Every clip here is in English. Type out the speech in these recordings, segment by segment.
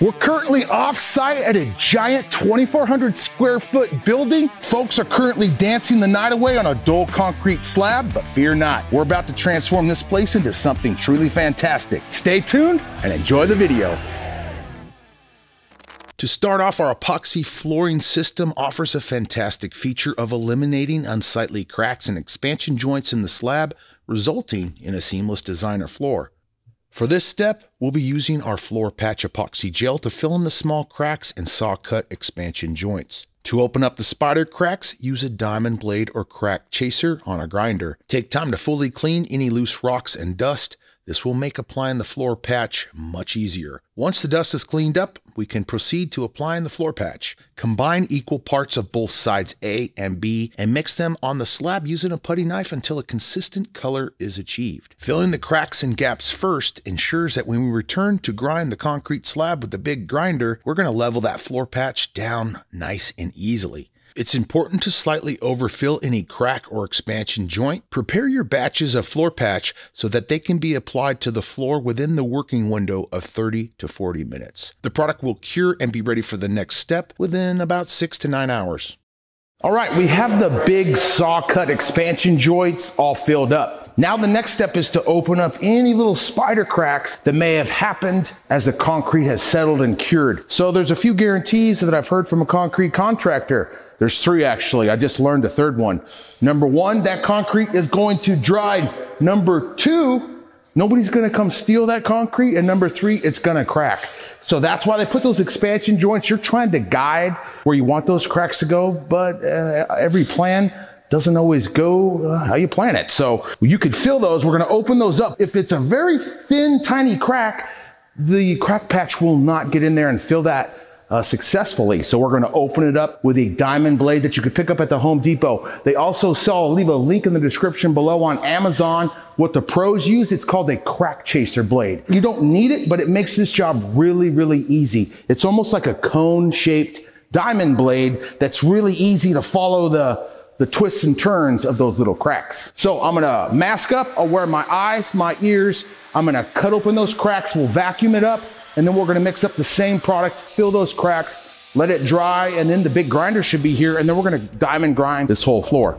We're currently off-site at a giant 2,400 square foot building. Folks are currently dancing the night away on a dull concrete slab, but fear not. We're about to transform this place into something truly fantastic. Stay tuned and enjoy the video. To start off, our epoxy flooring system offers a fantastic feature of eliminating unsightly cracks and expansion joints in the slab, resulting in a seamless designer floor. For this step, we'll be using our floor patch epoxy gel to fill in the small cracks and saw cut expansion joints. To open up the spider cracks, use a diamond blade or crack chaser on a grinder. Take time to fully clean any loose rocks and dust. This will make applying the floor patch much easier. Once the dust is cleaned up, we can proceed to applying the floor patch. Combine equal parts of both sides A and B and mix them on the slab using a putty knife until a consistent color is achieved. Filling the cracks and gaps first ensures that when we return to grind the concrete slab with the big grinder, we're going to level that floor patch down nice and easily. It's important to slightly overfill any crack or expansion joint. Prepare your batches of floor patch so that they can be applied to the floor within the working window of 30 to 40 minutes. The product will cure and be ready for the next step within about 6 to 9 hours. All right, we have the big saw cut expansion joints all filled up. Now the next step is to open up any little spider cracks that may have happened as the concrete has settled and cured. So there's a few guarantees that I've heard from a concrete contractor. There's three actually. I just learned a third one. Number one, that concrete is going to dry. Number two, nobody's going to come steal that concrete. And number three, it's going to crack. So that's why they put those expansion joints. You're trying to guide where you want those cracks to go, but uh, every plan doesn't always go uh, how you plan it. So you could fill those. We're going to open those up. If it's a very thin, tiny crack, the crack patch will not get in there and fill that uh, successfully. So we're going to open it up with a diamond blade that you could pick up at the Home Depot. They also sell, I'll leave a link in the description below on Amazon, what the pros use. It's called a crack chaser blade. You don't need it, but it makes this job really, really easy. It's almost like a cone shaped diamond blade that's really easy to follow the the twists and turns of those little cracks. So I'm gonna mask up, I'll wear my eyes, my ears, I'm gonna cut open those cracks, we'll vacuum it up, and then we're gonna mix up the same product, fill those cracks, let it dry, and then the big grinder should be here, and then we're gonna diamond grind this whole floor.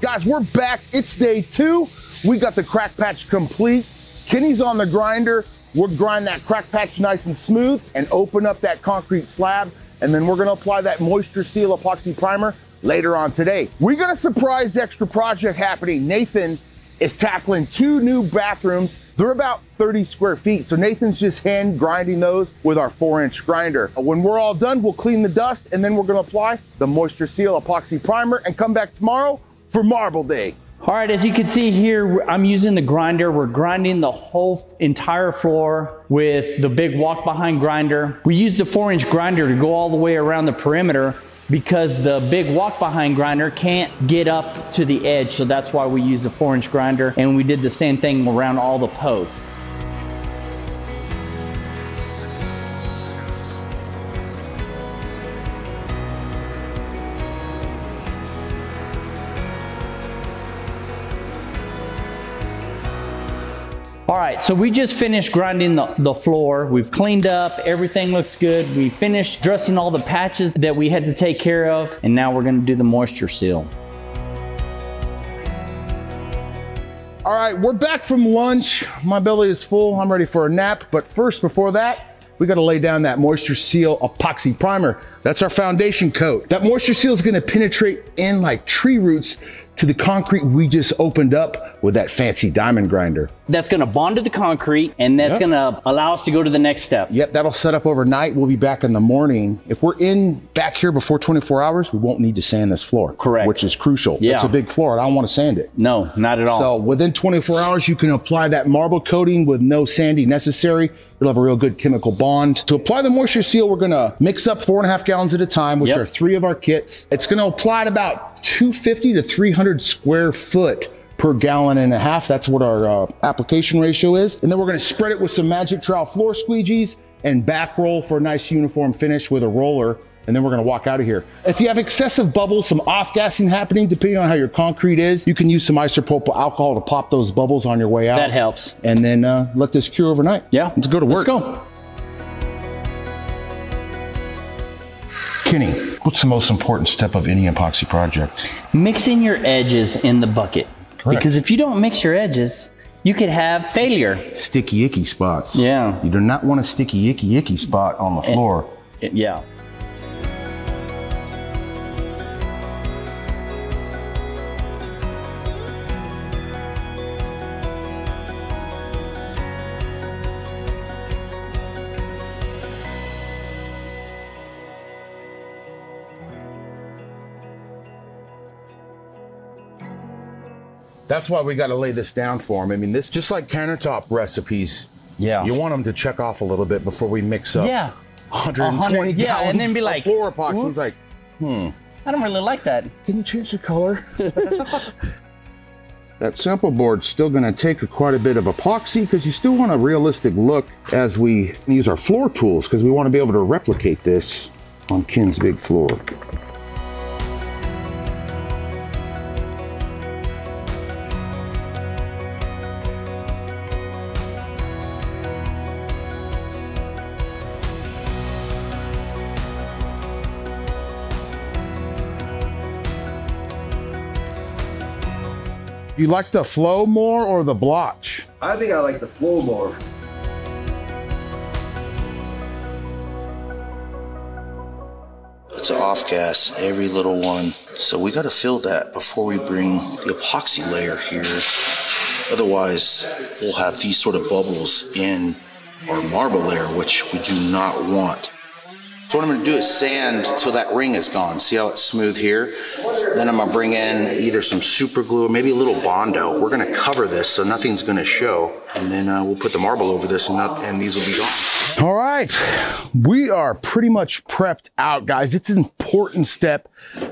Guys, we're back. It's day two. We got the crack patch complete. Kenny's on the grinder. We'll grind that crack patch nice and smooth and open up that concrete slab. And then we're gonna apply that Moisture Seal epoxy primer later on today. We got a surprise extra project happening. Nathan is tackling two new bathrooms. They're about 30 square feet. So Nathan's just hand grinding those with our four inch grinder. When we're all done, we'll clean the dust and then we're gonna apply the Moisture Seal epoxy primer and come back tomorrow for Marble Day. All right, as you can see here, I'm using the grinder. We're grinding the whole entire floor with the big walk behind grinder. We used a four inch grinder to go all the way around the perimeter because the big walk behind grinder can't get up to the edge. So that's why we used a four inch grinder and we did the same thing around all the posts. All right, so we just finished grinding the, the floor. We've cleaned up, everything looks good. We finished dressing all the patches that we had to take care of, and now we're gonna do the moisture seal. All right, we're back from lunch. My belly is full. I'm ready for a nap. But first, before that, we got to lay down that Moisture Seal epoxy primer. That's our foundation coat. That Moisture Seal is to penetrate in like tree roots to the concrete we just opened up with that fancy diamond grinder. That's gonna bond to the concrete and that's Yep. gonna allow us to go to the next step. Yep, that'll set up overnight. We'll be back in the morning. If we're in back here before 24 hours, we won't need to sand this floor. Correct. Which is crucial. Yeah. It's a big floor and I don't want to sand it. No, not at all. So within 24 hours, you can apply that marble coating with no sanding necessary. You'll have a real good chemical bond. To apply the moisture seal, we're gonna mix up four and a half gallons at a time, which Yep. are three of our kits. It's gonna apply at about 250 to 300 square foot per gallon and a half. That's what our uh, application ratio is. And then we're gonna spread it with some magic trowel floor squeegees and back roll for a nice uniform finish with a roller and then we're gonna walk out of here. If you have excessive bubbles, some off-gassing happening, depending on how your concrete is, you can use some isopropyl alcohol to pop those bubbles on your way out. That helps. And then uh, let this cure overnight. Yeah. Let's go to work. Let's go. Kenny, what's the most important step of any epoxy project? Mixing your edges in the bucket. Correct. Because if you don't mix your edges, you could have failure. Sticky icky spots. Yeah. You do not want a sticky icky icky spot on the floor. Yeah. That's why we got to lay this down for them. I mean, this just like countertop recipes. Yeah. You want them to check off a little bit before we mix up. Yeah. 120 100 yeah, gallons and then be like, floor epoxy. It's like, hmm. I don't really like that. Can you change the color? that sample board's still going to take quite a bit of epoxy because you still want a realistic look as we use our floor tools because we want to be able to replicate this on Ken's big floor. You like the flow more or the blotch? I think I like the flow more. It's an off gas, every little one. So we got to fill that before we bring the epoxy layer here. Otherwise, we'll have these sort of bubbles in our marble layer, which we do not want. So what I'm to do is sand till that ring is gone. See how it's smooth here? Then I'm to bring in either some super glue or maybe a little Bondo. We're going to cover this so nothing's going to show. And then uh, we'll put the marble over this and, not, and these will be gone. All right, we are pretty much prepped out, guys. It's an important step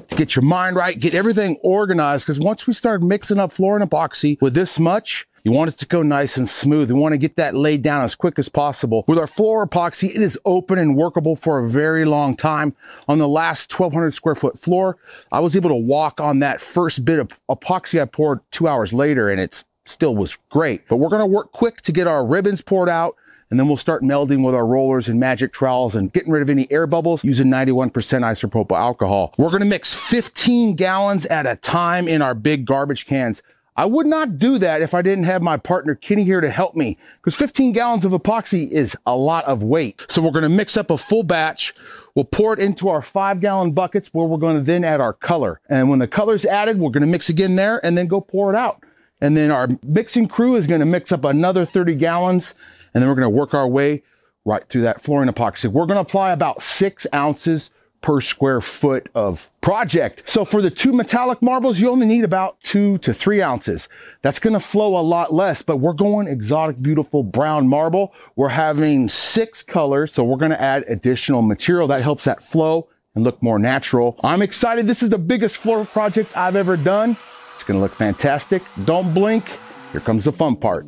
to get your mind right, get everything organized, because once we start mixing up floor and epoxy with this much, you want it to go nice and smooth. You want to get that laid down as quick as possible. With our floor epoxy, it is open and workable for a very long time. On the last 1200 square foot floor, I was able to walk on that first bit of epoxy I poured two hours later and it still was great. But we're going to work quick to get our ribbons poured out and then we'll start melding with our rollers and magic trowels and getting rid of any air bubbles using 91% isopropyl alcohol. We're going to mix 15 gallons at a time in our big garbage cans. I would not do that if I didn't have my partner Kenny here to help me because 15 gallons of epoxy is a lot of weight. So we're going to mix up a full batch. We'll pour it into our five gallon buckets where we're going to then add our color. And when the color's added, we're going to mix again there and then go pour it out. And then our mixing crew is going to mix up another 30 gallons and then we're going to work our way right through that flooring epoxy. We're going to apply about six ounces per square foot of project. So for the two metallic marbles, you only need about two to three ounces. That's going to flow a lot less, but we're going exotic, beautiful brown marble. We're having six colors. So we're going to add additional material that helps that flow and look more natural. I'm excited. This is the biggest floor project I've ever done. It's going to look fantastic. Don't blink. Here comes the fun part.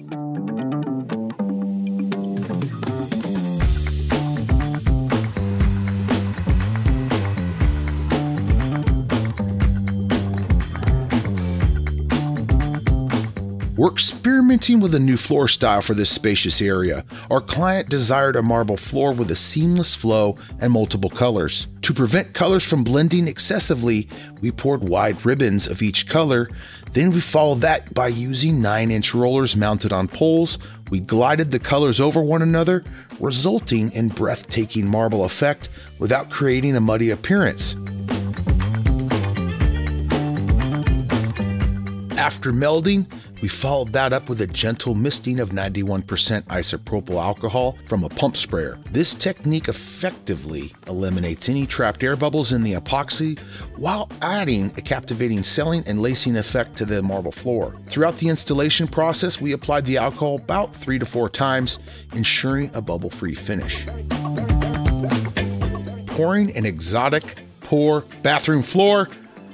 We're experimenting with a new floor style for this spacious area. Our client desired a marble floor with a seamless flow and multiple colors. To prevent colors from blending excessively, we poured wide ribbons of each color. Then we followed that by using 9 inch rollers mounted on poles. We glided the colors over one another, resulting in breathtaking marble effect without creating a muddy appearance. After melding, we followed that up with a gentle misting of 91% isopropyl alcohol from a pump sprayer. This technique effectively eliminates any trapped air bubbles in the epoxy while adding a captivating selling and lacing effect to the marble floor. Throughout the installation process, we applied the alcohol about three to four times, ensuring a bubble-free finish. Pouring an exotic pour bathroom floor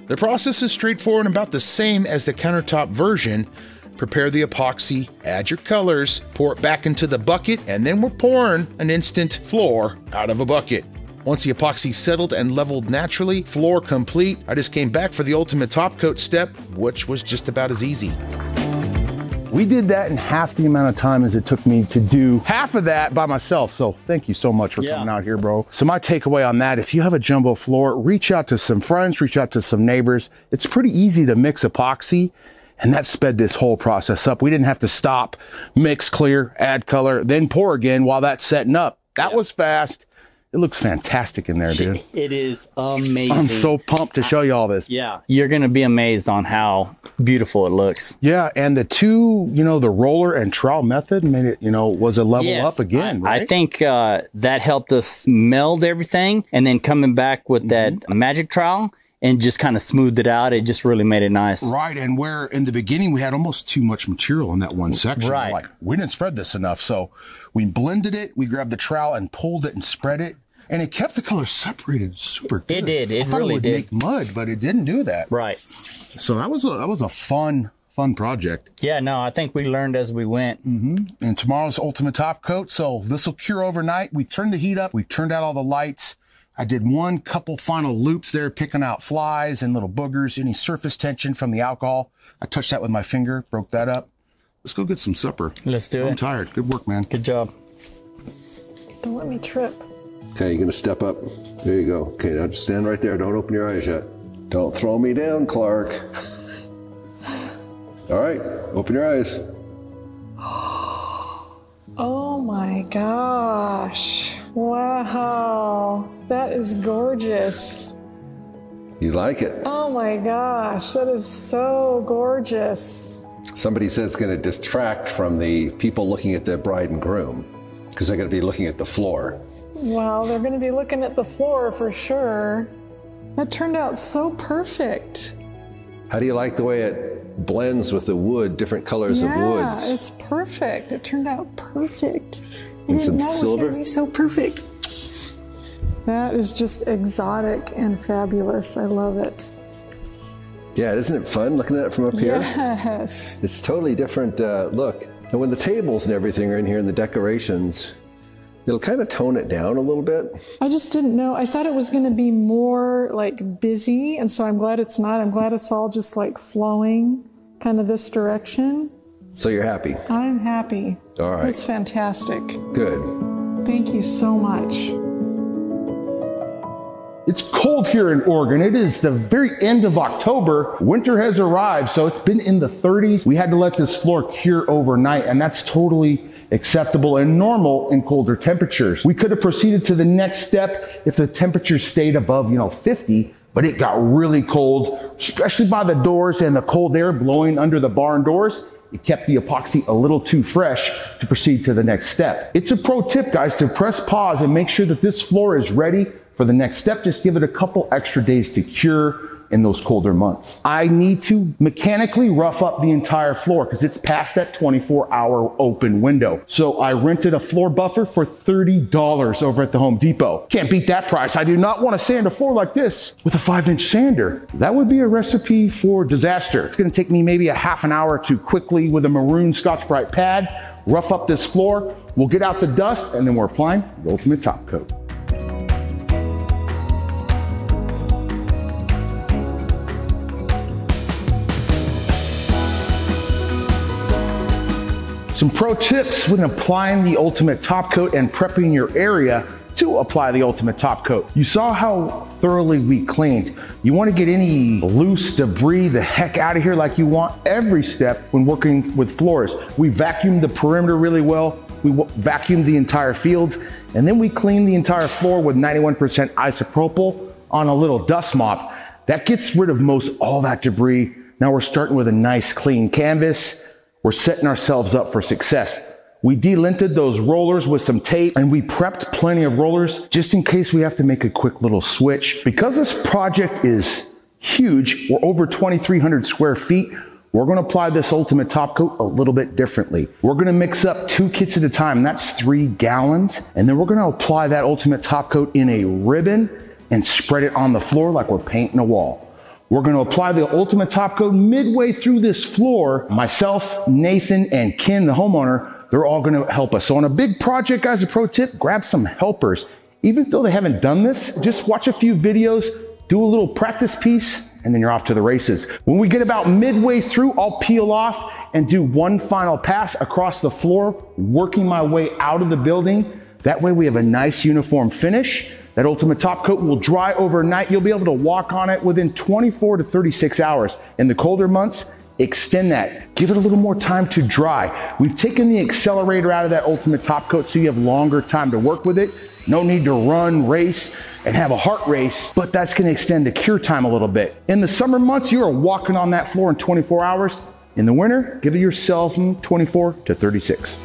the process is straightforward and about the same as the countertop version. Prepare the epoxy, add your colors, pour it back into the bucket, and then we're pouring an instant floor out of a bucket. Once the epoxy settled and leveled naturally, floor complete, I just came back for the ultimate top coat step, which was just about as easy. We did that in half the amount of time as it took me to do half of that by myself. So thank you so much for Yeah. coming out here, bro. So my takeaway on that, if you have a jumbo floor, reach out to some friends, reach out to some neighbors. It's pretty easy to mix epoxy. And that sped this whole process up. We didn't have to stop, mix, clear, add color, then pour again while that's setting up. That was fast. It looks fantastic in there, dude. It is amazing. I'm so pumped to show you all this. yeah. You're gonna be amazed on how beautiful it looks. Yeah, and the two, you know, the roller and trowel method made it, you know, was a level Yes, up again. I, I think uh, that helped us meld everything, and then coming back with that Mm-hmm. magic trowel and just kind of smoothed it out. It just really made it nice. Right, and where in the beginning we had almost too much material in that one section. Right. Like we didn't spread this enough, so we blended it. We grabbed the trowel and pulled it and spread it, and it kept the color separated super good. It did, it I thought really would did. Make mud, but it didn't do that. Right. So that was a that was a fun fun project. Yeah. No, I think we learned as we went. Mm-hmm. and tomorrow's ultimate top coat. So this will cure overnight. We turned the heat up. We turned out all the lights. I did one couple final loops there, picking out flies and little boogers, any surface tension from the alcohol. I touched that with my finger, broke that up. Let's go get some supper. Let's do it. I'm tired. Good work, man. Good job. Don't let me trip. Okay, you're gonna step up. There you go. Okay, now just stand right there. Don't open your eyes yet. Don't throw me down, Clark. All right, open your eyes. Oh my gosh. Wow. That is gorgeous. You like it? Oh my gosh. That is so gorgeous. Somebody says it's gonna distract from the people looking at the bride and groom because they're gonna be looking at the floor. Well, they're going to be looking at the floor for sure. That turned out so perfect. How do you like the way it blends with the wood, different colors yeah, of woods? it's perfect. It turned out perfect. I And didn't some know it was silver? going to be so perfect. That is just exotic and fabulous. I love it. Yeah, isn't it fun looking at it from up here? Yes. It's totally different uh, look. And when the tables and everything are in here and the decorations, it'll kind of tone it down a little bit. I just didn't know. I thought it was going to be more like busy, and so I'm glad it's not. I'm glad it's all just like flowing kind of this direction. So you're happy. I'm happy. All right. It's fantastic. Good. Thank you so much. It's cold here in Oregon. It is the very end of October. Winter has arrived, so it's been in the 30s. We had to let this floor cure overnight, and that's totally acceptable and normal in colder temperatures. We could have proceeded to the next step if the temperature stayed above, you know, 50, but it got really cold, especially by the doors and the cold air blowing under the barn doors. It kept the epoxy a little too fresh to proceed to the next step. It's a pro tip, guys, to press pause and make sure that this floor is ready for the next step. Just give it a couple extra days to cure in those colder months. I need to mechanically rough up the entire floor because it's past that 24 hour open window. So I rented a floor buffer for $30 over at the Home Depot. Can't beat that price. I do not want to sand a floor like this with a five inch sander. That would be a recipe for disaster. It's going to take me maybe a half an hour to quickly with a maroon Scotch Brite pad, rough up this floor. We'll get out the dust and then we're applying the ultimate top coat. Some pro tips when applying the ultimate top coat and prepping your area to apply the ultimate top coat. You saw how thoroughly we cleaned. You want to get any loose debris the heck out of here like you want every step when working with floors. We vacuumed the perimeter really well. We vacuumed the entire field and then we cleaned the entire floor with 91% isopropyl on a little dust mop. That gets rid of most all that debris. Now we're starting with a nice clean canvas. We're setting ourselves up for success. We delinted those rollers with some tape and we prepped plenty of rollers just in case we have to make a quick little switch. Because this project is huge, we're over 2,300 square feet. We're going to apply this ultimate top coat a little bit differently. We're going to mix up two kits at a time. That's three gallons. And then we're going to apply that ultimate top coat in a ribbon and spread it on the floor like we're painting a wall. We're going to apply the ultimate top coat midway through this floor. Myself, Nathan, and Ken, the homeowner, they're all going to help us. So on a big project, guys, a pro tip, grab some helpers. Even though they haven't done this, just watch a few videos, do a little practice piece, and then you're off to the races. When we get about midway through, I'll peel off and do one final pass across the floor, working my way out of the building. That way we have a nice uniform finish. That Ultimate Top Coat will dry overnight. You'll be able to walk on it within 24 to 36 hours. In the colder months, extend that. Give it a little more time to dry. We've taken the accelerator out of that Ultimate Top Coat so you have longer time to work with it. No need to run, race, and have a heart race, but that's gonna extend the cure time a little bit. In the summer months, you are walking on that floor in 24 hours. In the winter, give it yourself 24 to 36.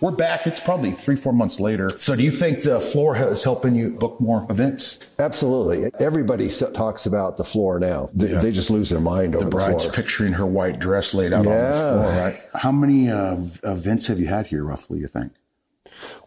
We're back. It's probably three, four months later. So, do you think the floor is helping you book more events? Absolutely. Everybody talks about the floor now. They, yeah. they just lose their mind over the, the bride's floor. picturing her white dress laid out yeah. on the floor, right? How many uh, events have you had here, roughly, you think?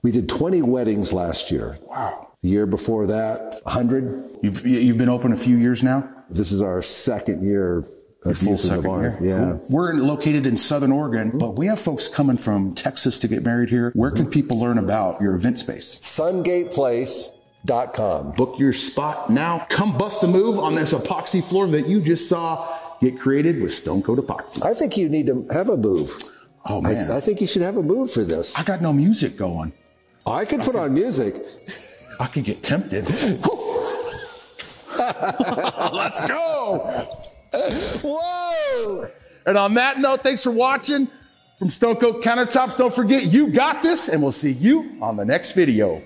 We did 20 weddings last year. Wow. The year before that, 100. You've, you've been open a few years now? This is our second year full second year. Yeah. We're located in Southern Oregon, but we have folks coming from Texas to get married here. Where can mm-hmm. people learn about your event space? SungatePlace.com. Book your spot now. Come bust a move on this epoxy floor that you just saw get created with Stone Coat Epoxy. I think you need to have a move. Oh man. I, I think you should have a move for this. I got no music going. I could put on music. I could get tempted. Let's go. Whoa! And on that note, thanks for watching from Stone Coat Countertops. Don't forget, you got this, and we'll see you on the next video.